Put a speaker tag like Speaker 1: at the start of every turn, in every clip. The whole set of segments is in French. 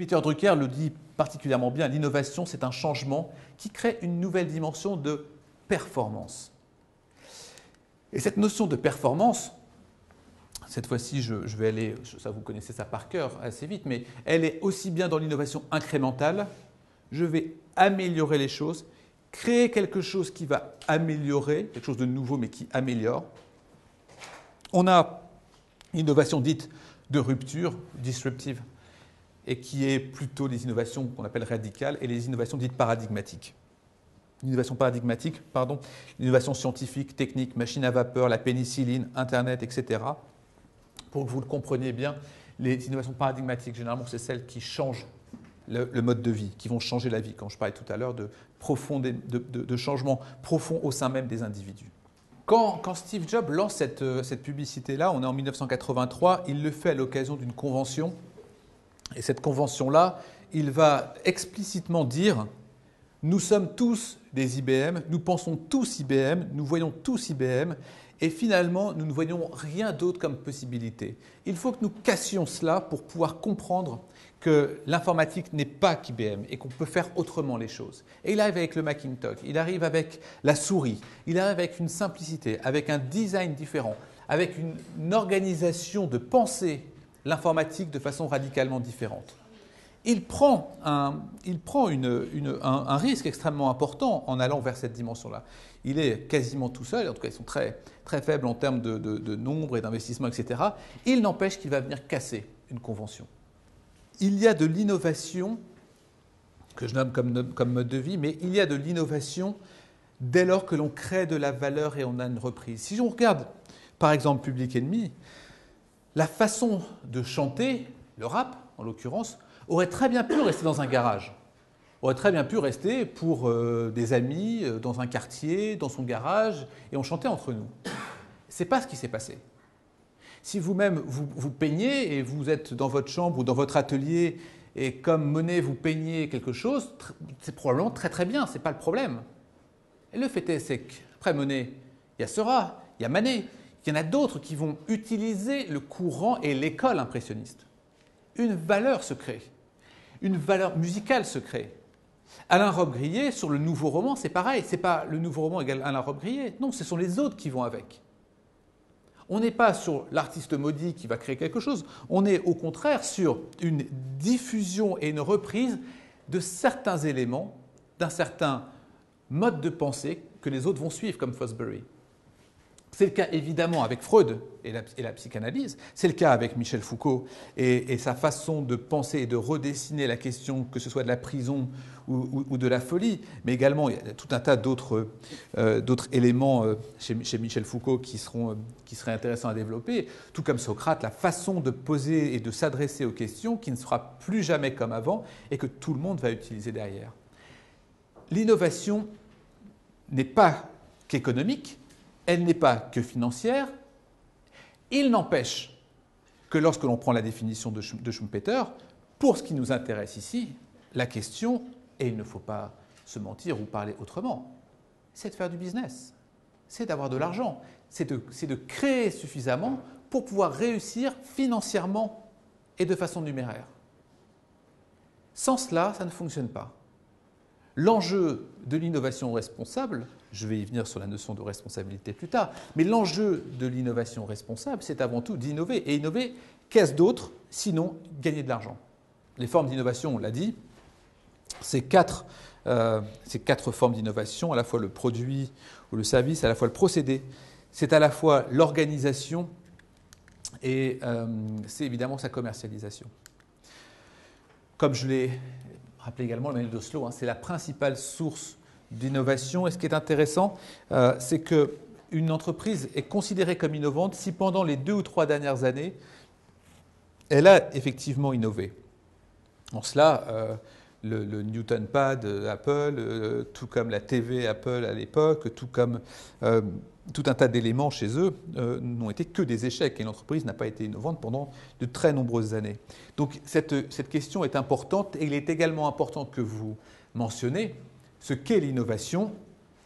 Speaker 1: Peter Drucker le dit particulièrement bien, l'innovation, c'est un changement qui crée une nouvelle dimension de performance. Et cette notion de performance, cette fois-ci, je, vais aller, ça vous connaissez ça par cœur assez vite, mais elle est aussi bien dans l'innovation incrémentale. Je vais améliorer les choses, créer quelque chose qui va améliorer, quelque chose de nouveau mais qui améliore. On a l'innovation dite de rupture, disruptive, et qui est plutôt des innovations qu'on appelle radicales et les innovations dites paradigmatiques. L'innovation paradigmatique, pardon, l'innovation scientifique, technique, machine à vapeur, la pénicilline, Internet, etc. Pour que vous le compreniez bien, les innovations paradigmatiques, généralement, c'est celles qui changent le, mode de vie, qui vont changer la vie, quand je parlais tout à l'heure de, de, changements profonds au sein même des individus. Quand, Steve Jobs lance cette, cette publicité-là, on est en 1983, il le fait à l'occasion d'une convention. Et cette convention-là, il va explicitement dire, nous sommes tous des IBM, nous pensons tous IBM, nous voyons tous IBM, et finalement, nous ne voyons rien d'autre comme possibilité. Il faut que nous cassions cela pour pouvoir comprendre que l'informatique n'est pas qu'IBM et qu'on peut faire autrement les choses. Et il arrive avec le Macintosh, il arrive avec la souris, il arrive avec une simplicité, avec un design différent, avec une, organisation de penser l'informatique de façon radicalement différente. Il prend un, il prend un risque extrêmement important en allant vers cette dimension-là il est quasiment tout seul, en tout cas ils sont très, très faibles en termes de, nombre et d'investissement, etc. Il n'empêche qu'il va venir casser une convention. Il y a de l'innovation, que je nomme comme, comme mode de vie, mais il y a de l'innovation dès lors que l'on crée de la valeur et on a une reprise. Si on regarde par exemple Public Enemy, la façon de chanter, le rap en l'occurrence, aurait très bien pu rester dans un garage aurait très bien pu rester pour euh, des amis euh, dans un quartier, dans son garage, et on chantait entre nous. C'est pas ce qui s'est passé. Si vous-même vous, vous peignez et vous êtes dans votre chambre ou dans votre atelier et comme Monet vous peignez quelque chose, c'est probablement très très bien, c'est pas le problème. Et le fait est, c'est qu'après Monet, il y a Seurat, il y a Manet, il y en a d'autres qui vont utiliser le courant et l'école impressionniste. Une valeur se crée, une valeur musicale se crée. Alain Robbe-Grillet, sur le nouveau roman, c'est pareil. C'est pas le nouveau roman égal Alain Robbe-Grillet. Non, ce sont les autres qui vont avec. On n'est pas sur l'artiste maudit qui va créer quelque chose. On est au contraire sur une diffusion et une reprise de certains éléments, d'un certain mode de pensée que les autres vont suivre, comme Fosbury. C'est le cas évidemment avec Freud et la, psychanalyse, c'est le cas avec Michel Foucault et, sa façon de penser et de redessiner la question, que ce soit de la prison ou, de la folie, mais également il y a tout un tas d'autres euh, éléments euh, chez, Michel Foucault qui, seront, euh, qui seraient intéressants à développer, tout comme Socrate, la façon de poser et de s'adresser aux questions qui ne sera plus jamais comme avant et que tout le monde va utiliser derrière. L'innovation n'est pas qu'économique, elle n'est pas que financière. Il n'empêche que lorsque l'on prend la définition de Schumpeter, pour ce qui nous intéresse ici, la question, et il ne faut pas se mentir ou parler autrement, c'est de faire du business, c'est d'avoir de l'argent, c'est de, créer suffisamment pour pouvoir réussir financièrement et de façon numéraire. Sans cela, ça ne fonctionne pas. L'enjeu de l'innovation responsable, je vais y venir sur la notion de responsabilité plus tard, mais l'enjeu de l'innovation responsable, c'est avant tout d'innover. Et innover, qu'est-ce d'autre sinon gagner de l'argent? Les formes d'innovation, on l'a dit, c'est quatre, euh, quatre formes d'innovation, à la fois le produit ou le service, à la fois le procédé, c'est à la fois l'organisation et euh, c'est évidemment sa commercialisation. Comme je l'ai rappelez également le manuel d'Oslo, hein, c'est la principale source d'innovation. Et ce qui est intéressant, euh, c'est qu'une entreprise est considérée comme innovante si pendant les deux ou trois dernières années, elle a effectivement innové. En cela, euh, le, Newton Pad Apple, euh, tout comme la TV Apple à l'époque, tout comme tout un tas d'éléments chez eux euh, n'ont été que des échecs et l'entreprise n'a pas été innovante pendant de très nombreuses années. Donc cette, cette question est importante et il est également important que vous mentionnez ce qu'est l'innovation,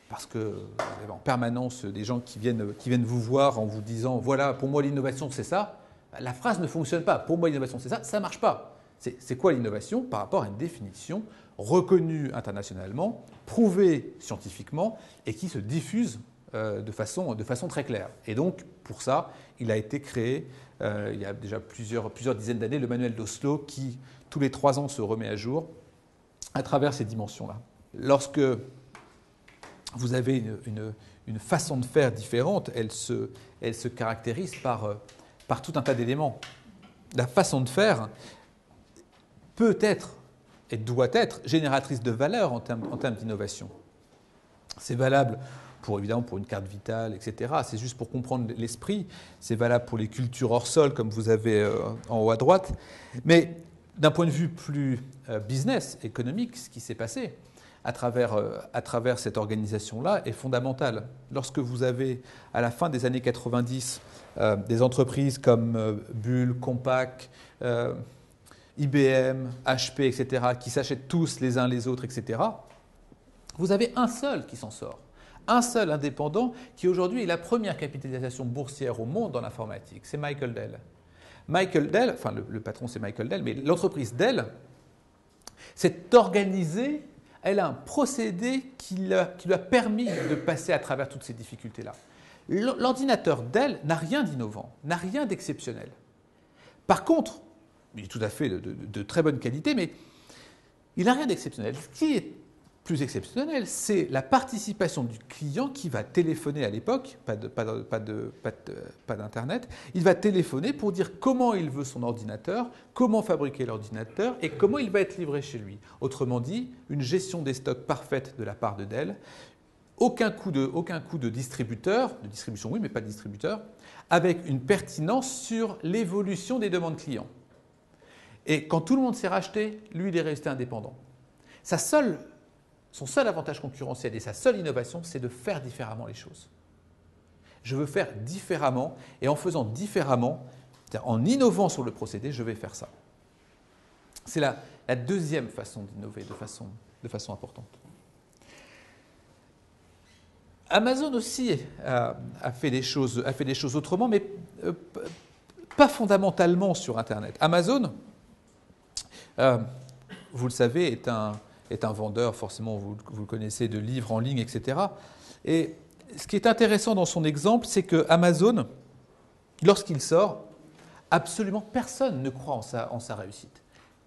Speaker 1: parce que vous avez en permanence des gens qui viennent, qui viennent vous voir en vous disant voilà, pour moi l'innovation c'est ça. La phrase ne fonctionne pas. Pour moi l'innovation c'est ça, ça ne marche pas. C'est quoi l'innovation par rapport à une définition reconnue internationalement, prouvée scientifiquement et qui se diffuse euh, de, façon, très claire. Et donc, pour ça, il a été créé, euh, il y a déjà plusieurs, dizaines d'années, le manuel d'Oslo qui, tous les trois ans, se remet à jour à travers ces dimensions-là. Lorsque vous avez une, façon de faire différente, elle se, elle se caractérise par, euh, par tout un tas d'éléments. La façon de faire peut être et doit être génératrice de valeur en termes, d'innovation. C'est valable pour évidemment pour une carte vitale, etc. C'est juste pour comprendre l'esprit. C'est valable pour les cultures hors sol, comme vous avez euh, en haut à droite. Mais d'un point de vue plus euh, business, économique, ce qui s'est passé à travers, euh, à travers cette organisation-là est fondamental. Lorsque vous avez, à la fin des années 90, des entreprises comme Bull, Compaq, IBM, HP, etc., qui s'achètent tous les uns les autres, etc., vous avez un seul qui s'en sort. Un seul indépendant qui aujourd'hui est la première capitalisation boursière au monde dans l'informatique. C'est Michael Dell. Michael Dell, enfin le, patron c'est Michael Dell, mais l'entreprise Dell s'est organisée, elle a un procédé qui, lui a permis de passer à travers toutes ces difficultés-là. L'ordinateur Dell n'a rien d'innovant, n'a rien d'exceptionnel. Par contre, il est tout à fait de, très bonne qualité, mais il n'a rien d'exceptionnel. Ce qui est plus exceptionnel, c'est la participation du client qui va téléphoner à l'époque, pas d'Internet, il va téléphoner pour dire comment il veut son ordinateur, comment fabriquer l'ordinateur et comment il va être livré chez lui. Autrement dit, une gestion des stocks parfaite de la part de Dell, aucun coût de, aucun coût de distributeur, de distribution oui, mais pas de distributeur, avec une pertinence sur l'évolution des demandes clients. Et quand tout le monde s'est racheté, lui, il est resté indépendant. Sa seule, son seul avantage concurrentiel et sa seule innovation, c'est de faire différemment les choses. Je veux faire différemment, et en faisant différemment, en innovant sur le procédé, je vais faire ça. C'est la, deuxième façon d'innover de façon, importante. Amazon aussi a, fait des choses, a fait des choses autrement, mais euh, pas fondamentalement sur Internet. Amazon, euh, vous le savez, est un, est un vendeur, forcément vous, vous, le connaissez, de livres en ligne, etc. Et ce qui est intéressant dans son exemple, c'est que Amazon, lorsqu'il sort, absolument personne ne croit en sa, en sa réussite.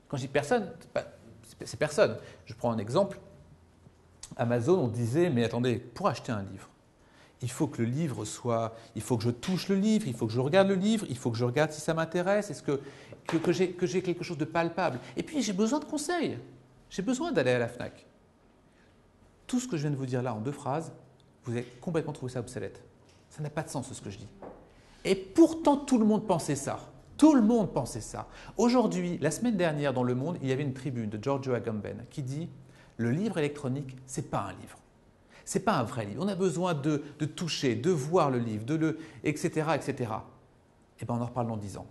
Speaker 1: Quand je dis personne, c'est personne. Je prends un exemple. Amazon, on disait, mais attendez, pour acheter un livre, il faut que le livre soit, il faut que je touche le livre, il faut que je regarde le livre, il faut que je regarde si ça m'intéresse, est-ce que, que, j'ai quelque chose de palpable. Et puis j'ai besoin de conseils, j'ai besoin d'aller à la FNAC. Tout ce que je viens de vous dire là en deux phrases, vous avez complètement trouvé ça obsolète. Ça n'a pas de sens ce que je dis. Et pourtant tout le monde pensait ça. Tout le monde pensait ça. Aujourd'hui, la semaine dernière dans Le Monde, il y avait une tribune de Giorgio Agamben qui dit le livre électronique, c'est pas un livre n'est pas un vrai livre. On a besoin de, toucher, de voir le livre, de le, etc., etc. Eh bien, on en reparle dans 10 ans.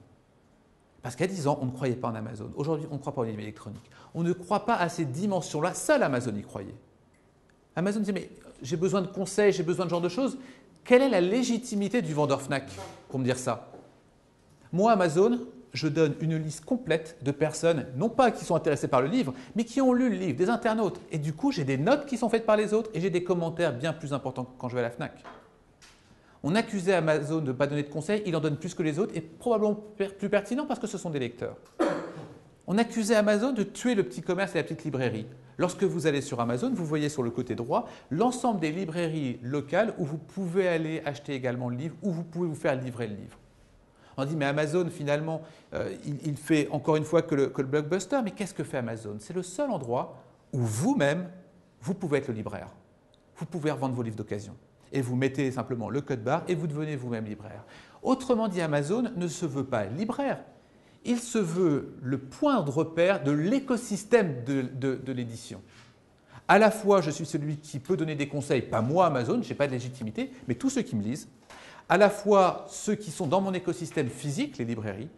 Speaker 1: Parce qu'à 10 ans, on ne croyait pas en Amazon. Aujourd'hui, on ne croit pas au livre électronique. On ne croit pas à ces dimensions-là. Seul Amazon y croyait. Amazon disait, mais j'ai besoin de conseils, j'ai besoin de ce genre de choses. Quelle est la légitimité du vendeur FNAC pour me dire ça? Moi, Amazon, je donne une liste complète de personnes, non pas qui sont intéressées par le livre, mais qui ont lu le livre, des internautes. Et du coup, j'ai des notes qui sont faites par les autres et j'ai des commentaires bien plus importants quand je vais à la FNAC. On accusait Amazon de ne pas donner de conseils, il en donne plus que les autres et probablement plus pertinent parce que ce sont des lecteurs. On accusait Amazon de tuer le petit commerce et la petite librairie. Lorsque vous allez sur Amazon, vous voyez sur le côté droit l'ensemble des librairies locales où vous pouvez aller acheter également le livre, où vous pouvez vous faire livrer le livre. On dit, mais Amazon, finalement, euh, il, fait encore une fois que le, blockbuster. Mais qu'est-ce que fait Amazon? C'est le seul endroit où vous-même, vous pouvez être le libraire. Vous pouvez revendre vos livres d'occasion. Et vous mettez simplement le code barre et vous devenez vous-même libraire. Autrement dit, Amazon ne se veut pas libraire. Il se veut le point de repère de l'écosystème de, de l'édition. À la fois, je suis celui qui peut donner des conseils, pas moi Amazon, je n'ai pas de légitimité, mais tous ceux qui me lisent, à la fois ceux qui sont dans mon écosystème physique, les librairies,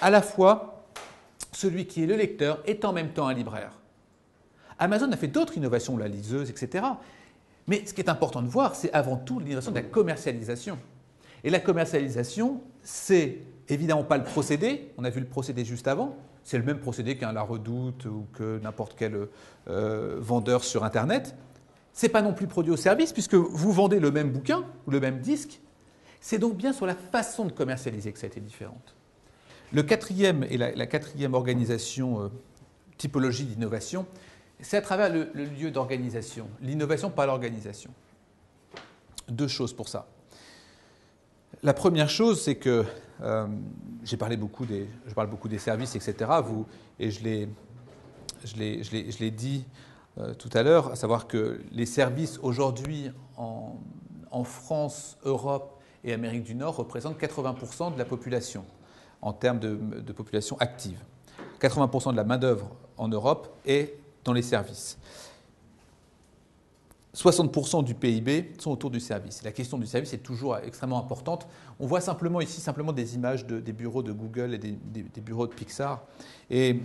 Speaker 1: à la fois celui qui est le lecteur est en même temps un libraire. Amazon a fait d'autres innovations, la liseuse, etc. Mais ce qui est important de voir, c'est avant tout l'innovation de la commercialisation. Et la commercialisation, c'est évidemment pas le procédé, on a vu le procédé juste avant, C'est le même procédé qu'un La Redoute ou que n'importe quel euh, vendeur sur Internet. Ce n'est pas non plus produit au service puisque vous vendez le même bouquin ou le même disque. C'est donc bien sur la façon de commercialiser que ça a été différente. Le quatrième et la, quatrième organisation, euh, typologie d'innovation, c'est à travers le, lieu d'organisation. L'innovation par l'organisation. Deux choses pour ça. La première chose, c'est que euh, j'ai parlé beaucoup des, je parle beaucoup des services, etc. Vous, et je l'ai, je l'ai, dit euh, tout à l'heure, à savoir que les services aujourd'hui en, en, France, Europe et Amérique du Nord représentent 80% de la population en termes de, population active. 80% de la main-d'œuvre en Europe est dans les services. 60% du PIB sont autour du service. La question du service est toujours extrêmement importante. On voit simplement ici simplement des images des bureaux de Google et des, bureaux de Pixar. Et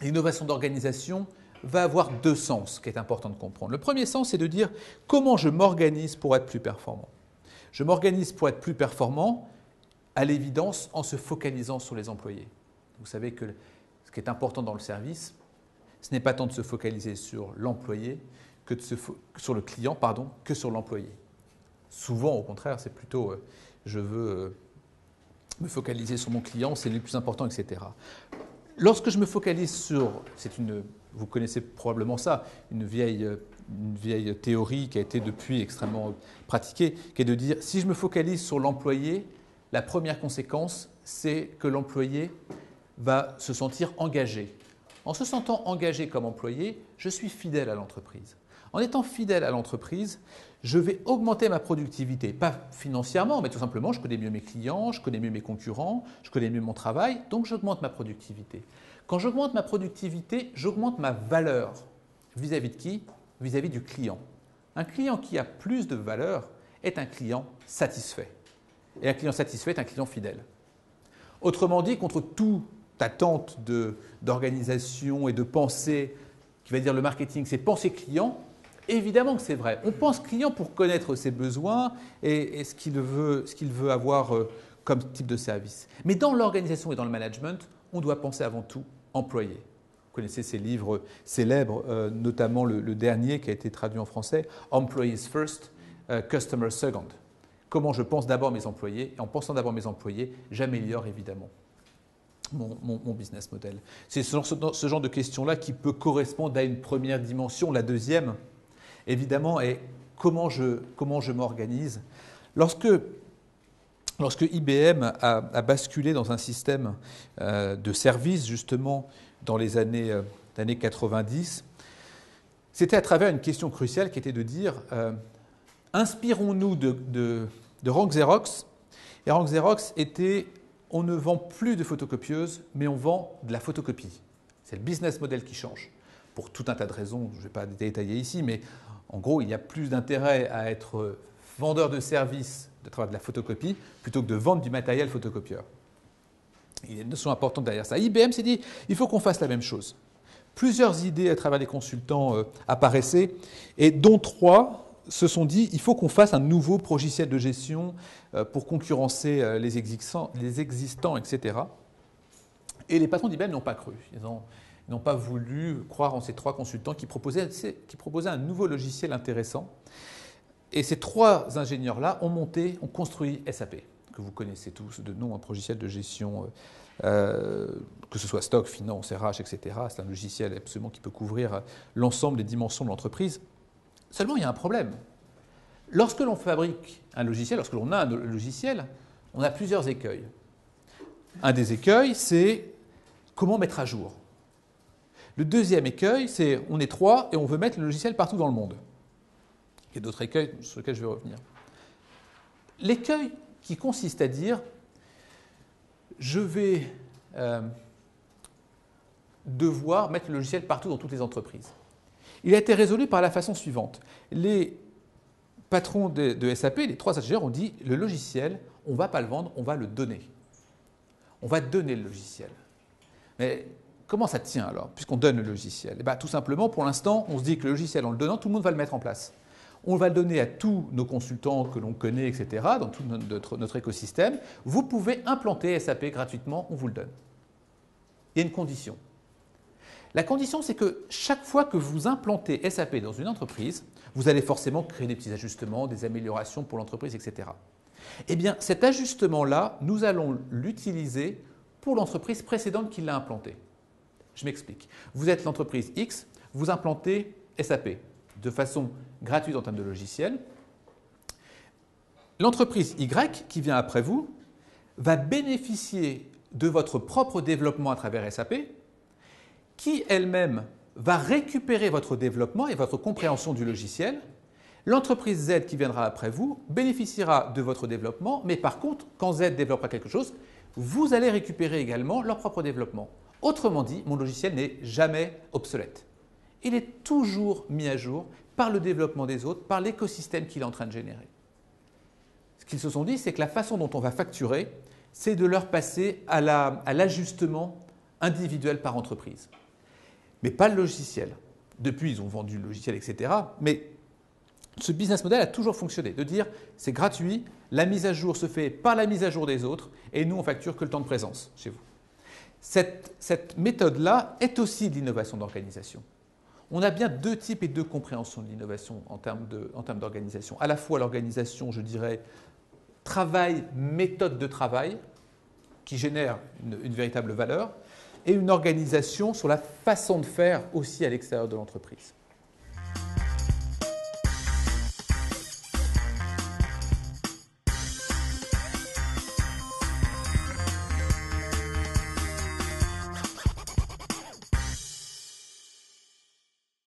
Speaker 1: l'innovation d'organisation va avoir deux sens qui est important de comprendre. Le premier sens, c'est de dire comment je m'organise pour être plus performant. Je m'organise pour être plus performant, à l'évidence, en se focalisant sur les employés. Vous savez que ce qui est important dans le service, ce n'est pas tant de se focaliser sur l'employé que de se sur le client, pardon, que sur l'employé. Souvent, au contraire, c'est plutôt euh, je veux euh, me focaliser sur mon client, c'est le plus important, etc. Lorsque je me focalise sur, c'est une, vous connaissez probablement ça, une vieille, une vieille théorie qui a été depuis extrêmement pratiquée, qui est de dire si je me focalise sur l'employé, la première conséquence, c'est que l'employé va se sentir engagé. En se sentant engagé comme employé, je suis fidèle à l'entreprise. En étant fidèle à l'entreprise, je vais augmenter ma productivité, pas financièrement, mais tout simplement, je connais mieux mes clients, je connais mieux mes concurrents, je connais mieux mon travail, donc j'augmente ma productivité. Quand j'augmente ma productivité, j'augmente ma valeur. Vis-à-vis de qui? Vis-à-vis du client. Un client qui a plus de valeur est un client satisfait. Et un client satisfait est un client fidèle. Autrement dit, contre tout attente d'organisation et de pensée qui va dire le marketing, c'est penser client, évidemment que c'est vrai. On pense client pour connaître ses besoins et, ce qu'il veut, veut, avoir euh, comme type de service. Mais dans l'organisation et dans le management, on doit penser avant tout employé. Connaissez ces livres célèbres, euh, notamment le, dernier qui a été traduit en français, Employees First, euh, Customer Second. Comment je pense d'abord mes employés, et en pensant d'abord mes employés, j'améliore évidemment mon, business model. C'est ce, genre de questions-là qui peut correspondre à une première dimension. La deuxième, évidemment, est comment je, comment je m'organise. Lorsque, lorsque IBM a, basculé dans un système euh, de services, justement, dans les années, euh, années 90, c'était à travers une question cruciale qui était de dire euh, inspirons-nous de, Rank Xerox. Et Rank Xerox était on ne vend plus de photocopieuses, mais on vend de la photocopie. C'est le business model qui change. Pour tout un tas de raisons, je ne vais pas détailler ici, mais en gros, il y a plus d'intérêt à être vendeur de services de travers de la photocopie plutôt que de vendre du matériel photocopieur. Il y a une notion importante derrière ça. IBM s'est dit, il faut qu'on fasse la même chose. Plusieurs idées à travers les consultants euh, apparaissaient, et dont trois se sont dit il faut qu'on fasse un nouveau logiciel de gestion euh, pour concurrencer euh, les existants, etc. Et les patrons d'IBM n'ont pas cru. Ils n'ont pas voulu croire en ces trois consultants qui proposaient, qui proposaient un nouveau logiciel intéressant. Et ces trois ingénieurs-là ont monté, ont construit SAP, que vous connaissez tous de nom, un logiciel de gestion, euh, que ce soit stock, finance, RH, etc. C'est un logiciel absolument qui peut couvrir l'ensemble des dimensions de l'entreprise. Seulement, il y a un problème. Lorsque l'on fabrique un logiciel, lorsque l'on a un logiciel, on a plusieurs écueils. Un des écueils, c'est comment mettre à jour. Le deuxième écueil, c'est on est trois et on veut mettre le logiciel partout dans le monde. Il y a d'autres écueils sur lesquels je vais revenir. L'écueil qui consiste à dire je vais euh, devoir mettre le logiciel partout dans toutes les entreprises. Il a été résolu par la façon suivante. Les patrons de, SAP, les trois ingénieurs, ont dit le logiciel, on ne va pas le vendre, on va le donner. On va donner le logiciel. Mais comment ça tient alors, puisqu'on donne le logiciel? Eh bien, Tout simplement, pour l'instant, on se dit que le logiciel, en le donnant, tout le monde va le mettre en place. On va le donner à tous nos consultants que l'on connaît, etc., dans tout notre, écosystème. Vous pouvez implanter SAP gratuitement, on vous le donne. il y a une condition. La condition, c'est que chaque fois que vous implantez SAP dans une entreprise, vous allez forcément créer des petits ajustements, des améliorations pour l'entreprise, etc. Eh bien, cet ajustement-là, nous allons l'utiliser pour l'entreprise précédente qui l'a implanté. Je m'explique. Vous êtes l'entreprise X, vous implantez SAP de façon gratuite en termes de logiciel. L'entreprise Y, qui vient après vous, va bénéficier de votre propre développement à travers SAP, qui elle-même va récupérer votre développement et votre compréhension du logiciel. L'entreprise Z qui viendra après vous bénéficiera de votre développement, mais par contre, quand Z développera quelque chose, vous allez récupérer également leur propre développement. Autrement dit, mon logiciel n'est jamais obsolète. Il est toujours mis à jour par le développement des autres, par l'écosystème qu'il est en train de générer. Ce qu'ils se sont dit, c'est que la façon dont on va facturer, c'est de leur passer à l'ajustement individuel par entreprise mais pas le logiciel. Depuis, ils ont vendu le logiciel, etc. Mais ce business model a toujours fonctionné, de dire c'est gratuit, la mise à jour se fait par la mise à jour des autres, et nous, on facture que le temps de présence chez vous. Cette, cette méthode-là est aussi de l'innovation d'organisation. On a bien deux types et deux compréhensions de l'innovation en termes d'organisation. À la fois l'organisation, je dirais, travail, méthode de travail, qui génère une véritable valeur, et une organisation sur la façon de faire aussi à l'extérieur de l'entreprise.